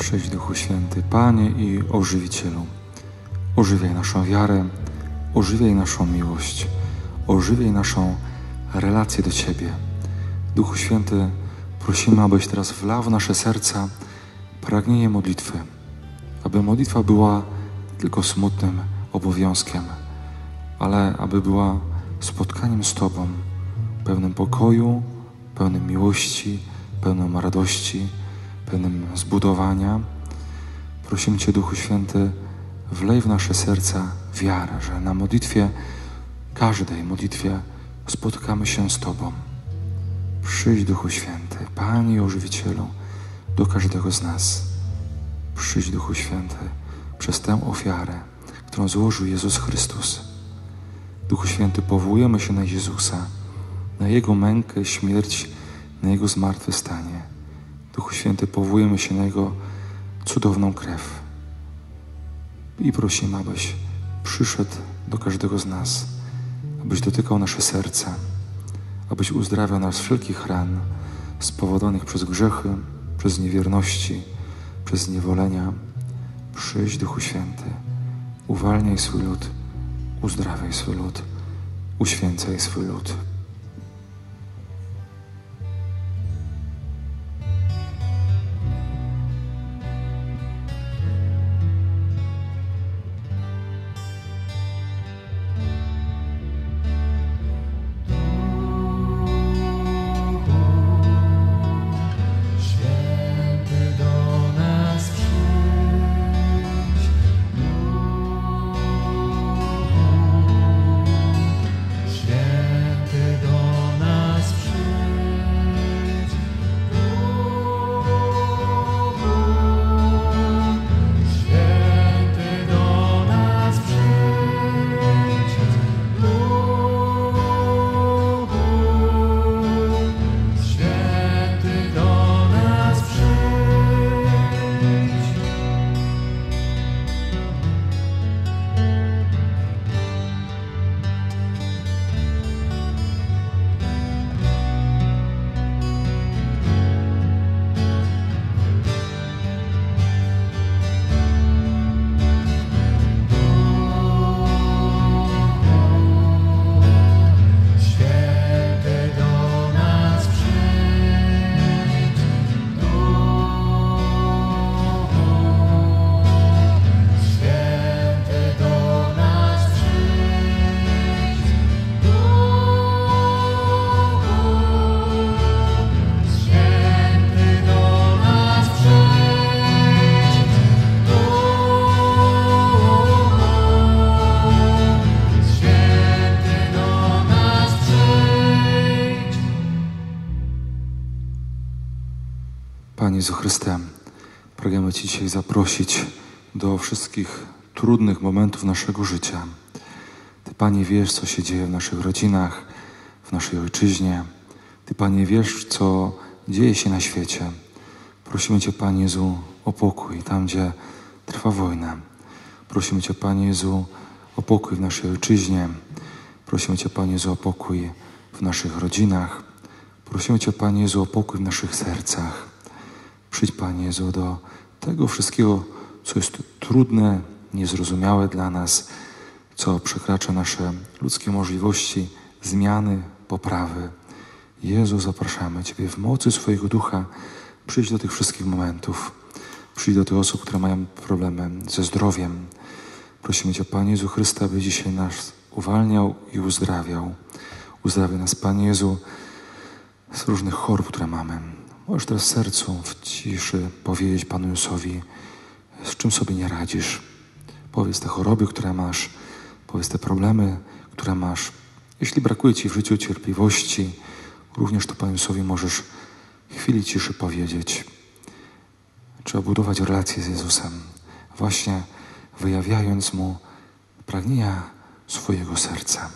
Przyjdź Duchu Święty, Panie i Ożywicielu. Ożywiaj naszą wiarę, ożywiaj naszą miłość, ożywiaj naszą relację do Ciebie. Duchu Święty, prosimy, abyś teraz wlał w nasze serca pragnienie modlitwy, aby modlitwa była tylko smutnym obowiązkiem, ale aby była spotkaniem z Tobą, pełnym pokoju, pełnym miłości, pełnym radości, pełnym zbudowania. Prosimy Cię, Duchu Święty, wlej w nasze serca wiarę, że na modlitwie, każdej modlitwie spotkamy się z Tobą. Przyjdź, Duchu Święty, Panie Ożywicielu, do każdego z nas. Przyjdź, Duchu Święty, przez tę ofiarę, którą złożył Jezus Chrystus. Duchu Święty, powołujemy się na Jezusa, na Jego mękę, śmierć, na Jego zmartwychwstanie. Duchu Święty, powołujemy się na Jego cudowną krew. I prosimy, abyś przyszedł do każdego z nas, abyś dotykał nasze serca, abyś uzdrawiał nas z wszelkich ran spowodowanych przez grzechy, przez niewierności, przez zniewolenia. Przyjdź, Duchu Święty, uwalniaj swój lud, uzdrawiaj swój lud, uświęcaj swój lud. Panie Jezu Chryste, pragniemy Cię dzisiaj zaprosić do wszystkich trudnych momentów naszego życia. Ty, Panie, wiesz, co się dzieje w naszych rodzinach, w naszej ojczyźnie. Ty, Panie, wiesz, co dzieje się na świecie. Prosimy Cię, Panie Jezu, o pokój tam, gdzie trwa wojna. Prosimy Cię, Panie Jezu, o pokój w naszej ojczyźnie. Prosimy Cię, Panie Jezu, o pokój w naszych rodzinach. Prosimy Cię, Panie Jezu, o pokój w naszych sercach. Przyjdź, Panie Jezu, do tego wszystkiego, co jest trudne, niezrozumiałe dla nas, co przekracza nasze ludzkie możliwości zmiany, poprawy. Jezu, zapraszamy Ciebie w mocy swojego ducha. Przyjdź do tych wszystkich momentów. Przyjdź do tych osób, które mają problemy ze zdrowiem. Prosimy Cię, Panie Jezu Chryste, aby dzisiaj nas uwalniał i uzdrawiał. Uzdrawiaj nas, Panie Jezu, z różnych chorób, które mamy. Możesz teraz sercu, w ciszy powiedzieć Panu Jezusowi, z czym sobie nie radzisz. Powiedz te choroby, które masz, powiedz te problemy, które masz. Jeśli brakuje Ci w życiu cierpliwości, również to Panu Jezusowi możesz chwili ciszy powiedzieć. Trzeba budować relacje z Jezusem, właśnie wyjawiając Mu pragnienia swojego serca.